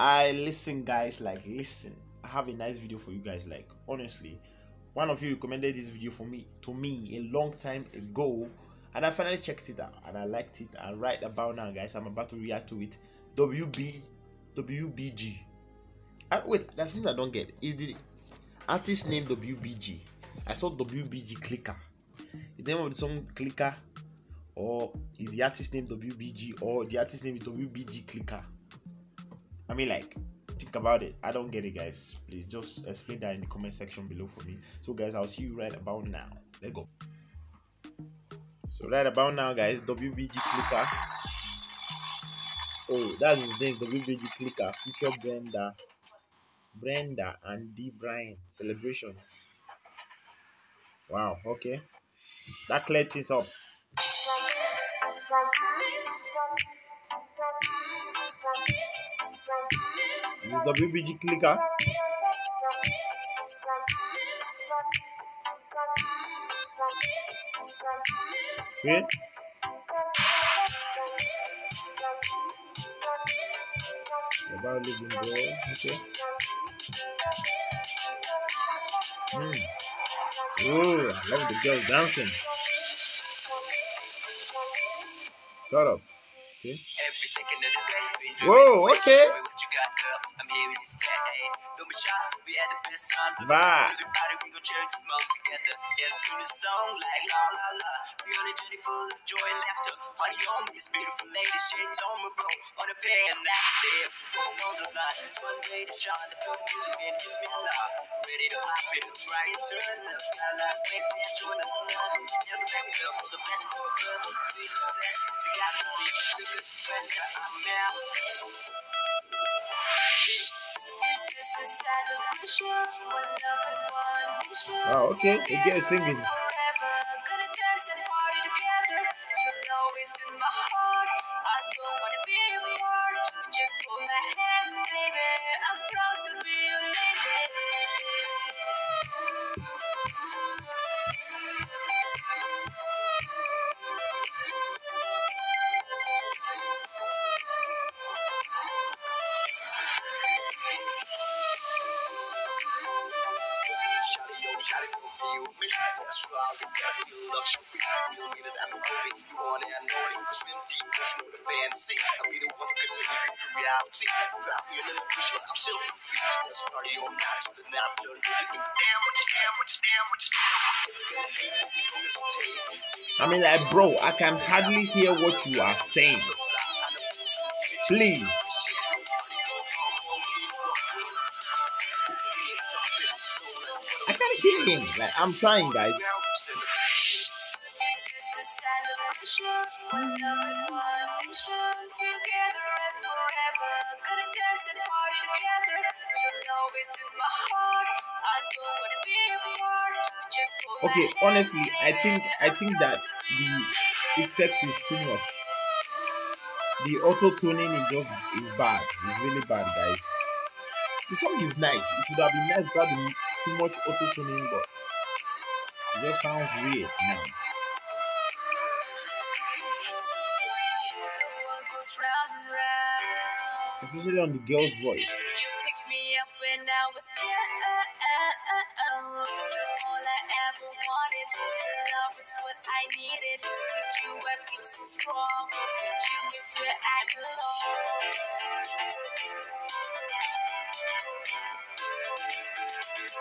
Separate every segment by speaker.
Speaker 1: guy listen guys like listen. I have a nice video for you guys like honestly. One of you recommended this video for me to me a long time ago and i finally checked it out and i liked it and right about now guys i'm about to react to it. Wb wbg and wait that's something i don't get. Is the artist name wbg i saw wbg clicker. The name of the song clicker or is the artist name wbg or the artist name is wbg clicker I mean, like, think about it. I don't get it, guys. Please just explain that in the comment section below for me. So, guys, I'll see you right about now. Let's go. So, right about now, guys, WBG Clicker. Oh, that's his name, WBG Clicker. Future Brenda, Brenda and D. Bryan celebration. Wow, okay. That cleared things up. Is WBG clicker. Okay. About living bro. Okay. Hmm. Oh, I love the girls dancing. Shut up. Okay. Whoa, okay. Vibe.
Speaker 2: we gon' share this most together. Into the song like la la la. We on a journey full of joy and laughter. Party on me, this beautiful lady, shades on me, bro. On a pair and that's it. On the line, one way to shine. The good music and give me love. Ready to hop it, try and turn up. Got like great dance, showing us love. Never let me go for the best for a girl. Big success, you got to be good surrender. I'm out.
Speaker 1: Wow, okay, they get singing.
Speaker 2: Got you. You need it, I'm you on and naughty. Swim deep, there's no fancy. I'll be the one who can turn you into reality. Drop me but I'm still free. Let's party so the done. Damn, you damn, you damn, damn.
Speaker 1: I mean, like, bro, I can hardly hear what you are saying. Please. Him. Like, I'm trying, guys. Okay, honestly, I think I think that the effect is too much. The auto tuning is just is bad. It's really bad, guys. The song is nice. It would have been nice without the too much auto tuning, but it just sounds weird now. Especially on the girl's voice. Okay,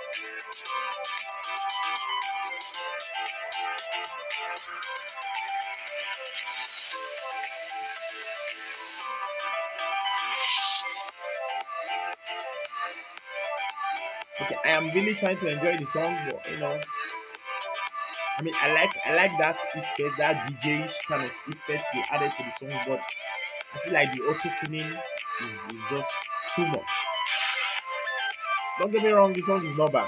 Speaker 1: I am really trying to enjoy the song, but you know, I mean, I like I like that effect, that DJ kind of effects they added to the song, but I feel like the auto tuning is, is just too much. Don't get me wrong, this song is not bad.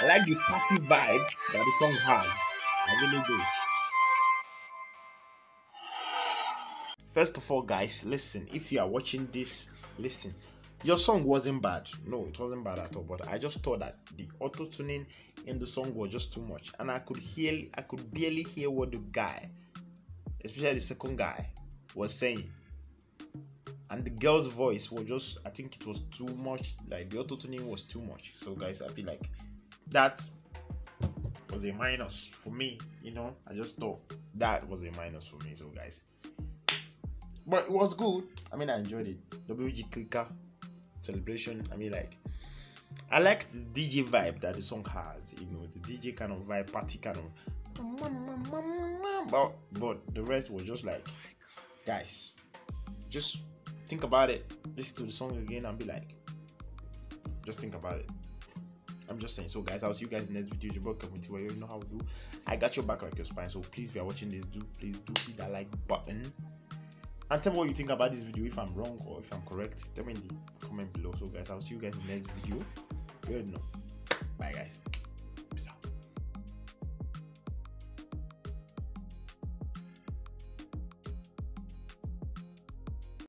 Speaker 1: I like the party vibe that the song has. I really do. First of all, guys, listen. If you are watching this, listen. Your song wasn't bad. No, it wasn't bad at all. But I just thought that the auto tuning in the song was just too much, and I could hear, I could barely hear what the guy, especially the second guy, was saying. And the girl's voice was just, I think it was too much. Like the auto tuning was too much. So guys, I feel like that was a minus for me. You know, I just thought that was a minus for me. So guys, but it was good. I mean, I enjoyed it. WG Clicker celebration. I mean, like, I like the DJ vibe that the song has. You know, the DJ kind of vibe, party kind of. But but the rest was just like, guys, just think about it. Listen to the song again and be like, just think about it. I'm just saying. So, guys, I'll see you guys in the next video. Your community where you know how to do. I got your back like your spine. So, please, if you're watching this, do please do hit that like button and tell me what you think about this video if i'm wrong or if i'm correct. Tell me in the comment below. So guys i'll see you guys in the next video. You know. Bye guys